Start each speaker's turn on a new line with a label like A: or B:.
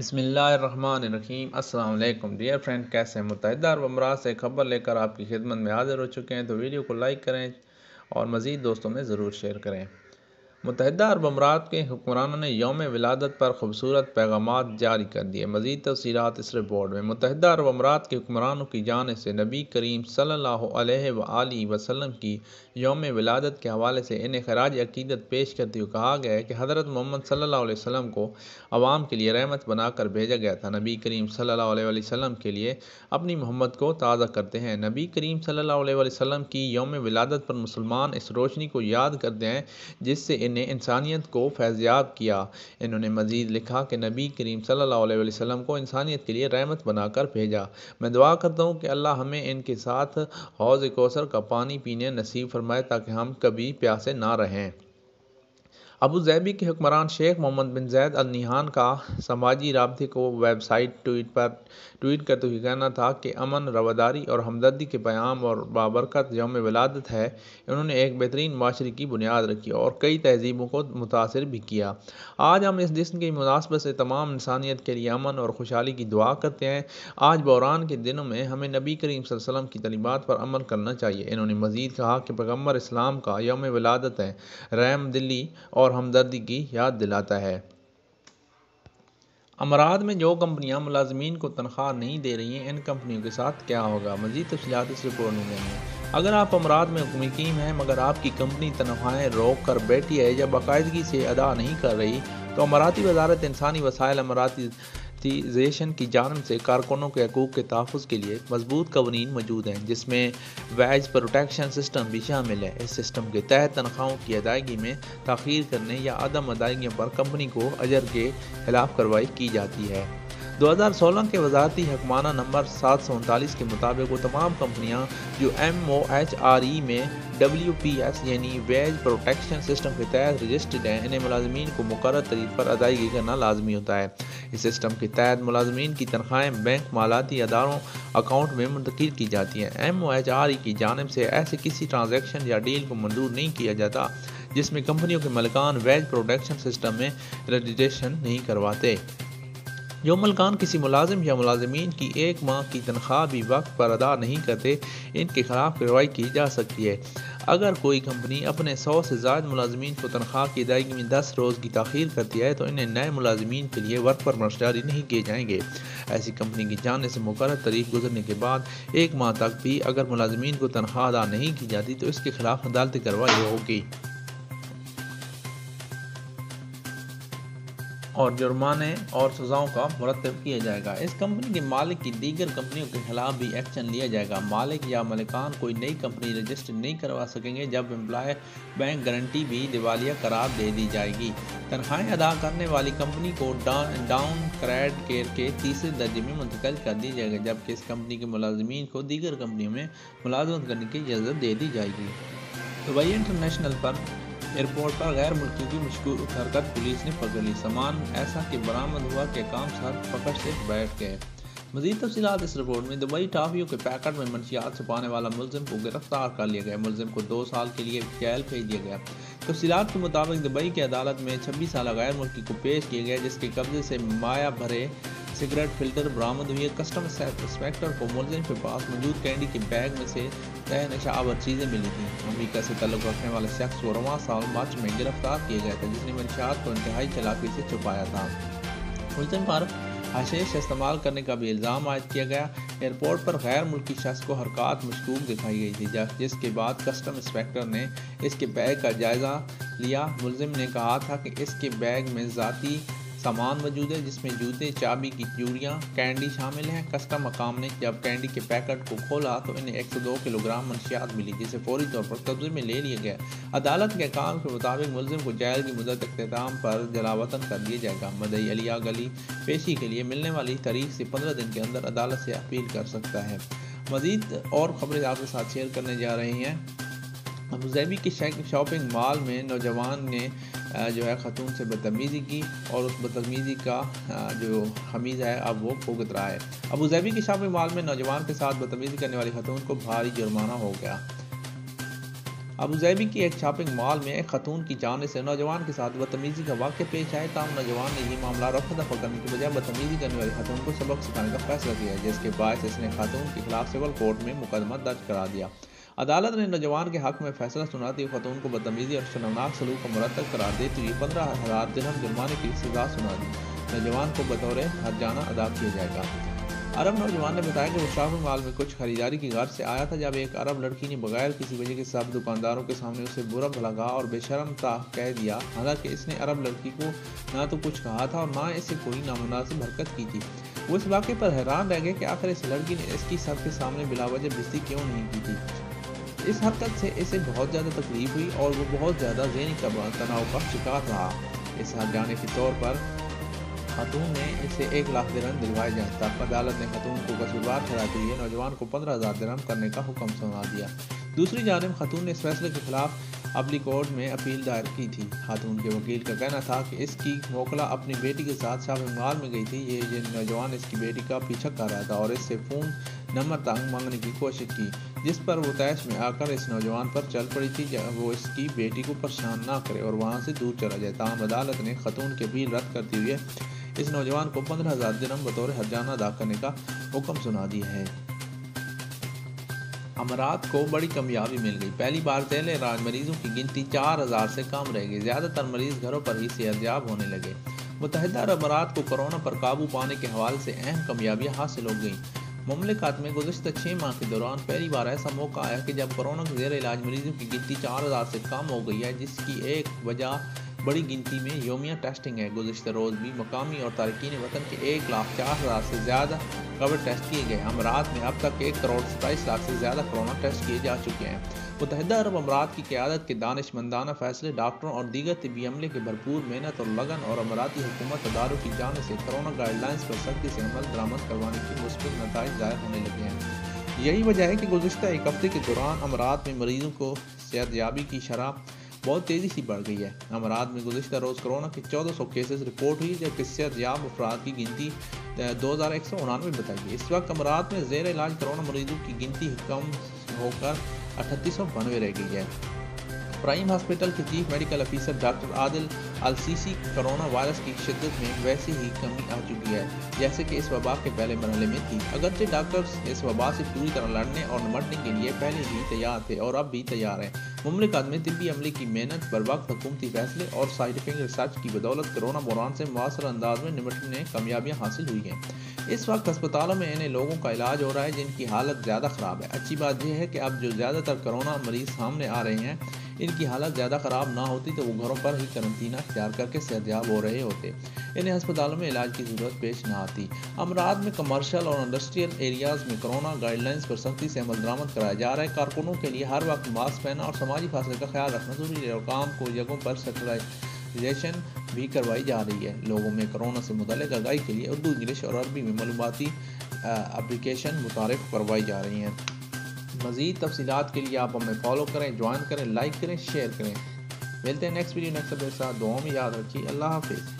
A: बसमीम अल्लाम dear friend, कैसे मुतहदा अरब अमराज से खबर लेकर आपकी खिदमत में हाजिर हो चुके हैं। तो वीडियो को लाइक करें और मज़ीद दोस्तों में ज़रूर शेयर करें। मुतहदा अरब अमरात के हुक्मरानों ने योम विलादत पर खूबसूरत पैगाम जारी कर दिए। मज़ीद तफसीत इस रिपोर्ट में। मुतहदा अरब अमरात के हुक्मरानों की जानब से नबी करीम सल्लल्लाहु अलैहि वसल्लम की योम विलादत के हवाले से इन्हें खराज अकीदत पेश करते हुए कहा गया है कि हज़रत मोहम्मद अलैहि वसल्लम को आवाम के लिए रहमत बनाकर भेजा गया था। नबी करीम अलैहि वसल्लम के लिए अपनी मोहम्मद को ताज़ा करते हैं। नबी करीम सल्लल्लाहु अलैहि वसल्लम की योम विलादत पर मुसलमान इस रोशनी को याद करते हैं, जिससे इन्हें इंसानियत को फैज़याब किया। इन्होंने मज़ीद लिखा कि नबी करीम वसल्लम को इंसानियत के लिए रहमत बनाकर भेजा। मैं दुआ करता हूँ कि अल्लाह हमें इनके साथ हौज़ कोसर का पानी पीने नसीब फरमाए ताकि हम कभी प्यासे ना रहें। अबू जैबी के हुक्मरान शेख मोहम्मद बिन जैद अल निहान का समाजी रबते को वेबसाइट ट्वीट पर, ट्वीट करते हुए कहना था कि अमन, रवादारी और हमदर्दी के प्याम और बाबरकत यौम विलादत है। इन्होंने एक बेहतरीन माशरे की बुनियाद रखी और कई तहजीबों को मुतासर भी किया। आज हम इस दिन की मुनासबत से तमाम इंसानियत के लिए अमन और खुशहाली की दुआ करते हैं। आज बहरान के दिनों में हमें नबी करीम वसल्लम की तलीमत पर अमल करना चाहिए। इन्होंने मज़ीद कहा कि पैगंबर इस्लाम का यौम विलादत है। रहम, दिल्ली और और हमदर्दी की याद दिलाता है। अमराद में जो कंपनियाँ मुलाजमीन को तनख्वाह नहीं दे रही हैं, इन कंपनियों के साथ क्या होगा? मजीद तफसीत इस रिपोर्ट में देंगे अगर आप अमराद में मुकीम हैं, मगर आपकी कंपनी तनख्वाहें रोक कर बैठी है या बाकायदगी से अदा नहीं कर रही तो अमराती वजारत इंसानी वसायल अमराती ऑर्गेनाइजेशन की जानब से कारकुनों के हकूक़ के तहफ़ के लिए मज़बूत कवानी मौजूद हैं, जिसमें वैज प्रोटेक्शन सिस्टम भी शामिल है। इस सिस्टम के तहत तनख्वाहों की अदायगी में तखीर करने या अदम अदायगियों पर कंपनी को अजर के खिलाफ कार्रवाई की जाती है। 2016 के वजारती हकमाना नंबर सात सौ उनतालीस के मुताबिक वो तमाम कंपनियाँ जो M O H R E में डब्ल्यू पी एस यानी वेज प्रोटेक्शन सिस्टम के तहत रजिस्टर्ड हैं, इन्हें मुलाजमीन को मुकर तरीक पर अदायगी करना लाजमी होता है। इस सिस्टम के तहत मुलाजमीन की तनख्वाहें बैंक मालाती अदारों अकाउंट में मुंतकिल की जाती हैं। M O H R E की जानब से ऐसे किसी ट्रांजेक्शन या डील को मंजूर नहीं किया जाता, जिसमें कंपनियों के मलकान वेज प्रोटेक्शन सिस्टम में रजिस्ट्रेशन नहीं करवाते। जो मलकान किसी मुलाजिम या मुलाजमीन की एक माह की तनख्वाह भी वक्त पर अदा नहीं करते, इनके खिलाफ कार्रवाई की जा सकती है। अगर कोई कंपनी अपने सौ से ज़्यादा मुलाजमीन को तनख्वाह की अदायगी में दस रोज़ की तखीर करती है तो इन्हें नए मुलाजमीन के लिए वर्क पर जारी नहीं किए जाएँगे। ऐसी कंपनी की जाने से मुकर तरीक गुजरने के बाद एक माह तक भी अगर मुलाजमीन को तनख्वाह अदा नहीं की जाती तो इसके खिलाफ अदालती कार्रवाई होगी। और जुर्माने और सज़ाओं का मुरतब किया जाएगा। इस कंपनी के मालिक की दीगर कंपनियों के खिलाफ भी एक्शन लिया जाएगा। मालिक या मलिकान कोई नई कंपनी रजिस्टर नहीं करवा सकेंगे, जब एम्प्लॉय बैंक गारंटी भी दिवालिया करार दे दी जाएगी। तनख्वाहें अदा करने वाली कंपनी को डाउन क्रेड केयर के तीसरे दर्जे में मुंतकिल कर दी जाएगी, जबकि इस कंपनी के मुलाजमीन को दीगर कंपनियों में मुलाजमत करने की इजाज़त दे दी जाएगी। दुबई इंटरनेशनल पर एयरपोर्ट पर गैर मुल्की की मुश्किल हरकत पुलिस ने पकड़ ली। सामान ऐसा कि बरामद हुआ कि काम सर पकड़ से बैठ गए। मजीद तफसीत इस रिपोर्ट में। दुबई टाफियों के पैकेट में मंशियात छुपाने वाला मुलजिम को गिरफ़्तार कर लिया गया। मुलजिम को दो साल के लिए जेल भेज दिया गया। तफसीत के मुताबिक दुबई की अदालत में छब्बीस साल गैर मुल्की को पेश किया गया, जिसके कब्जे से माया भरे सिगरेट फ़िल्टर बरामद हुई है। कस्टम इंस्पेक्टर को मुलजिम के पास मौजूद कैंडी के बैग में से तय नशावर चीज़ें मिली थी। अमरीका से तल्लुक रखने वाले शख्स को रवा साल मार्च में गिरफ़्तार किया गया था, जिसने मंशियात को इंतहाई चलाकी से छुपाया था। मुलजिम पर हशीश इस्तेमाल करने का भी इल्ज़ाम आयद किया गया। एयरपोर्ट पर गैर मुल्की शख्स को हरकत मशकूक दिखाई गई थी जिसके बाद कस्टम इंस्पेक्टर ने इसके बैग का जायज़ा लिया। मुलजिम ने कहा था कि इसके बैग में ज़ाती सामान मौजूद है, जिसमें जूते, चाबी की चूड़ियाँ, कैंडी शामिल हैं। कस्टम मकाम ने जब कैंडी के पैकेट को खोला तो इन्हें 102 किलोग्राम मंशियात मिली, जिसे फौरी तौर पर कब्जे में ले लिया गया। अदालत के काम के मुताबिक मुलजिम को जेल की मुदत अख्ताम पर जलावतन कर दिया जाएगा। मदई अलिया गली पेशी के लिए मिलने वाली तारीख से पंद्रह दिन के अंदर अदालत से अपील कर सकता है। मजीद और खबरें आपके साथ शेयर करने जा रही हैं। अबूजैबी के शॉपिंग मॉल में नौजवान ने जो है ख़तून से बदतमीज़ी की और उस बदतमीज़ी का जो हमीज़ है, अब वो भुगत रहा है। अबूजैबी के शॉपिंग मॉल में नौजवान के साथ बदतमीज़ी करने वाली खतून को भारी जुर्माना हो गया। अबूजैबी की एक शॉपिंग मॉल में एक खतून की जाने से नौजवान के साथ बदतमीजी का वाक्य पेश आए तमाम नौजवान ने यह मामला रफा दफ़ा करने की बजाय बदतमीजी करने वाली खतून को सबक सिखाने का फैसला किया, जिसके बाद इसने खातून के खिलाफ सिविल कोर्ट में मुकदमा दर्ज करा दिया। अदालत ने नौजवान के हक में फैसला सुनाती हुई खतून को बदतमीजी और शर्मनाक सलूक का मुरतब करार देते हुए पंद्रह हज़ार दिरहम जुर्माने की सजा सुना दी। नौजवान को बतौर हरजाना अदा किया जाएगा। अरब नौजवान ने बताया कि वो शॉपिंग मॉल में कुछ खरीदारी की गर्ज से आया था, जब एक अरब लड़की ने बगैर किसी वजह के सब दुकानदारों के सामने उसे बुरा भलगा और बेशरम ता कह दिया। हालाँकि इसने अरब लड़की को ना तो कुछ कहा था और ना इसे कोई नामुनासिब हरकत की थी। वो इस वाक़े पर हैरान रह गए कि आखिर इस लड़की ने इसकी सब के सामने बिलावजह बिस्ती क्यों नहीं की थी? इस हरकत से इसे बहुत ज़्यादा तकलीफ़ हुई और वो बहुत ज़्यादा जहनी तनाव का शिकार रहा। इस हर जाने के तौर पर खतून ने इसे एक लाख दिरहम दिलवाए जाए तक अदालत ने खतून को कसूरवार ठहराते हुए नौजवान को पंद्रह हज़ार दिरहम करने का हुक्म सुना दिया। दूसरी जानब खतून ने इस फैसले के खिलाफ अबली कोर्ट में अपील दायर की थी। खातून के वकील का कहना था कि इसकी मोकला अपनी बेटी के साथ शॉपिंग मॉल में गई थी। ये ये नौजवान इसकी बेटी का पीछा कर रहा था और इससे फ़ोन नंबर तंग मांगने की कोशिश की, जिस पर वो तैश में आकर इस नौजवान पर चल पड़ी थी जब वो इसकी बेटी को परेशान ना करे और वहाँ से दूर चला जाए। ताम अदालत ने खतून के अपील रद्द करते हुए इस नौजवान को पंद्रह हज़ार दिनम बतौर हरजाना अदा करने का हुक्म सुना दिया है। अमरात को बड़ी कामयाबी मिल गई। पहली बार तेल राज मरीजों की गिनती चार हज़ार से कम रह गई। ज़्यादातर मरीज़ घरों पर ही सेहतयाब होने लगे। मुतहदा अमारात को कोरोना पर काबू पाने के हवाले से अहम कामयाबियाँ हासिल हो गई। ममलिकत में गुजशत छः माह के दौरान पहली बार ऐसा मौका आया कि जब कोरोना के जेर इलाज मरीजों की गिनती चार हज़ार से कम हो गई है, जिसकी एक वजह बड़ी गिनती में योमिया टेस्टिंग है। गुजशत रोज़ भी मकामी और तारकिन वतन के एक लाख चार हज़ार से ज़्यादा कवर टेस्ट किए गए अमरात में अब तक एक करोड़ सताईस लाख से ज़्यादा कोरोना टेस्ट किए जा चुके हैं। मुतहदा अरब अमरात की क्यादत के दानशमंदाना फैसले, डॉक्टरों और दीगर तबी अमले के भरपूर मेहनत और लगन और अमराती हुकूमत अदारों की जान से कोरोना गाइडलाइंस पर सख्ती से अमल दरामद करवाने की मुस्बित नतज ज़ाहिर होने लगे हैं। यही वजह है कि गुजशत एक हफ़्ते के दौरान अमरात में मरीजों को सेहतयाबी की शराब बहुत तेज़ी से बढ़ गई है। अमरात में गुजशत रोज़ कोरोना के चौदह सौ केसेज रिपोर्ट हुई, जबकि सेहतयाब अफराद की गिनती दो हज़ार एक सौ उनानवे बताई गई। इस वक्त अमरात में जेर इलाज कोरोना मरीजों की गिनती कम होकर अठतीस सौ बानवे रह गई है। प्राइम हॉस्पिटल के chief medical officer doctor Adil Alsisi corona virus की शिद्दत में वैसे ही कमी आ चुकी है, जैसे कि इस वबा के पहले मरहले में थी। अगरचे डॉक्टर्स इस वबा से पूरी तरह लड़ने और निमटने के लिए पहले ही तैयार थे और अब भी तैयार हैं। ममलिकत में तिबी अमले की मेहनत बर वक्त हुकूमती फैसले और साइंटिफिक रिसर्च की बदौलत कोरोना बुरान से मौसर अंदाज में निमटने कामयाबियाँ हासिल हुई हैं। इस वक्त अस्पतालों में इन्हें लोगों का इलाज हो रहा है जिनकी हालत ज़्यादा ख़राब है। अच्छी बात यह है कि अब जो ज़्यादातर कोरोना मरीज़ सामने आ रहे हैं इनकी हालत ज़्यादा ख़राब ना होती तो वो घरों पर ही करंतना अख्तियार करके सेहतयाब हो रहे होते। इन्हें अस्पतालों में इलाज की ज़रूरत पेश ना आती। अमराज में कमर्शियल और इंडस्ट्रियल एरियाज़ में कोरोना गाइडलाइंस पर सख्ती से अमल दरामद कराया जा रहा है। कारकुनों के लिए हर वक्त मास्क पहना और समाजी फासले का ख्याल रखना ज़रूरी है और काम को जगहों पर सेटलाइजेशन भी करवाई जा रही है। लोगों में कोरोना से मुतल आगाही के लिए उर्दू, इंग्लिश और अरबी में मालूमती अप्लीकेशन मुतारफ़ करवाई जा रही हैं। मज़ीद तफसीत के लिए आप हमें फॉलो करें ज्वाइन करें लाइक करें शेयर करें। मिलते हैं नेक्स्ट वीडियो नेक्स्ट अपडेट साथ दुआओं में याद रखिए। अल्लाह हाफिज़।